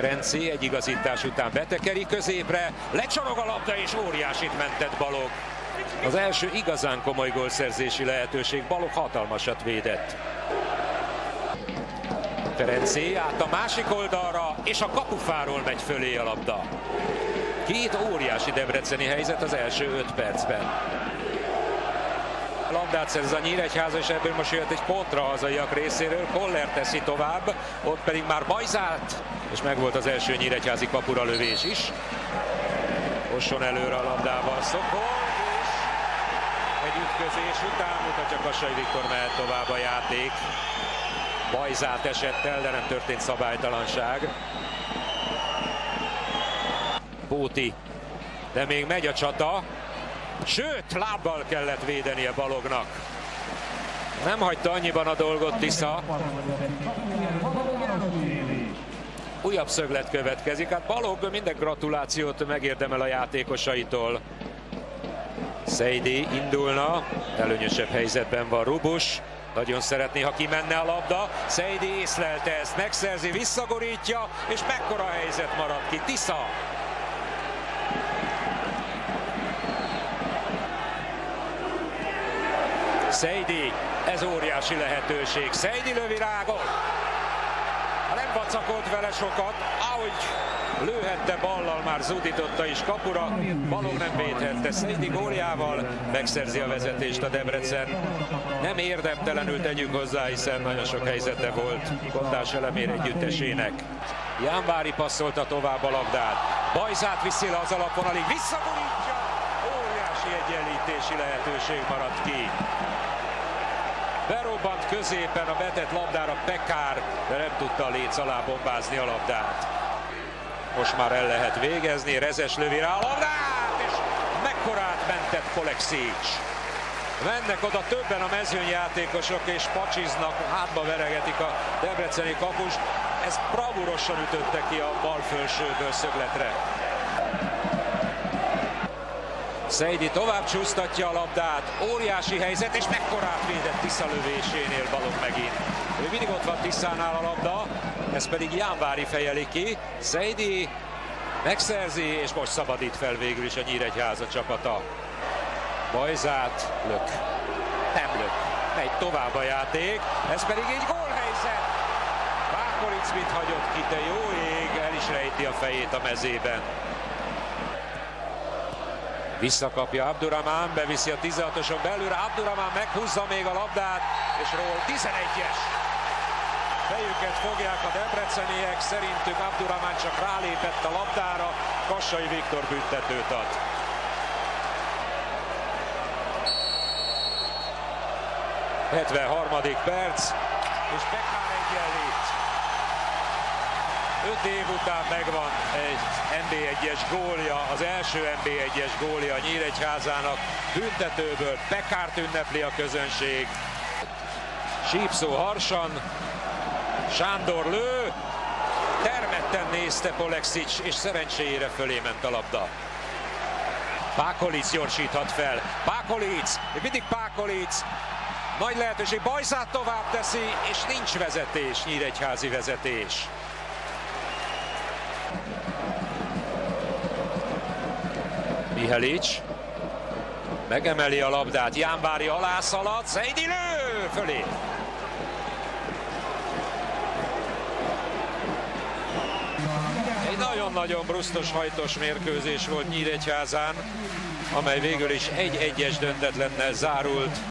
Ferenci egy igazítás után betekeri középre, lecsorog a labda és óriásit mentett Balog. Az első igazán komoly gólszerzési lehetőség, Balog hatalmasat védett. Ferenci át a másik oldalra, és a kapufáról megy fölé a labda. Két óriási debreceni helyzet az első öt percben. Labdát szerez a Nyíregyháza, és ebből most jöhet egy pontra a hazaiak részéről. Koller teszi tovább, ott pedig már Bajzát, és megvolt az első Nyíregyházi kapura lövés is. Osson előre a labdával Szokol, és egy ütközés után mutatja Kassai Viktor mehet tovább a játék. Bajzát esett el, de nem történt szabálytalanság. Bóti, de még megy a csata. Sőt, lábbal kellett védenie Balognak. Nem hagyta annyiban a dolgot Tisza. Újabb szöglet következik. Hát Balog minden gratulációt megérdemel a játékosaitól. Szeidi indulna, előnyösebb helyzetben van Rubus. Nagyon szeretné, ha kimenne a labda. Szeidi észlelte ezt, megszerzi, visszagorítja, és mekkora helyzet marad ki. Tisza Szeidi, ez óriási lehetőség. Szeidi lövi rágot. Nem vacakolt vele sokat, ahogy lőhette ballal, már zúdította is kapura. Balog nem védhette. Szeidi góljával megszerzi a vezetést a Debrecen. Nem érdemtelenül tegyük hozzá, hiszen nagyon sok helyzete volt Kondás elemér együttesének. Jánvári passzolta tovább a labdát. Bajzát viszi le az alapvonalig, visszagurítja. Óriási egyenlítési lehetőség maradt ki. Berobbant középen a betett labdára Pekár, de nem tudta a léc alá bombázni a labdát. Most már el lehet végezni, Rezes lövi rá a labdát, és mekkorát mentett Kolexics. Mennek oda többen a mezőnyjátékosok, és pacsiznak, hátba veregetik a debreceni kapust. Ez bravúrosan ütötte ki a bal felsőből szögletre. Szeidi tovább csúsztatja a labdát, óriási helyzet, és mekkorát védett Tisza lövésénél Balog megint. Ő mindig ott van Tiszánál a labda, ez pedig Jánvári fejeli ki. Szeidi megszerzi, és most szabadít fel végül is a Nyíregyháza csapata. Bajzát lök. Nem lök. Megy tovább a játék, ez pedig egy gólhelyzet. Bákolic mit hagyott ki, de jó ég, el is rejti a fejét a mezében. Visszakapja Abdurrahman, beviszi a 16-osok belőle, Abdurrahman meghúzza még a labdát, és ról 11-es. Fejüket fogják a debreceniek, szerintük Abdurrahman csak rálépett a labdára, Kassai Viktor büntetőt ad. ...73. perc, és Pekár egyenlít. 5 év után megvan egy NB1-es gólja, az első NB1-es gólja a Nyíregyházának. Büntetőből Pekárt ünnepli a közönség. Sípszó harsan, Sándor lő, termetten nézte Polexic, és szerencséjére fölé ment a labda. Pákolic gyorsíthat fel. Pákolic, mindig Pákolic. Nagy lehetőség, Bajzát tovább teszi, és nincs vezetés, Nyíregyházi vezetés. Mihelic. Megemeli a labdát, Jánvári alá szalad, lő fölé. Egy nagyon-nagyon brusztos hajtos mérkőzés volt Nyíregyházán, amely végül is egy egyes döntetlennel zárult.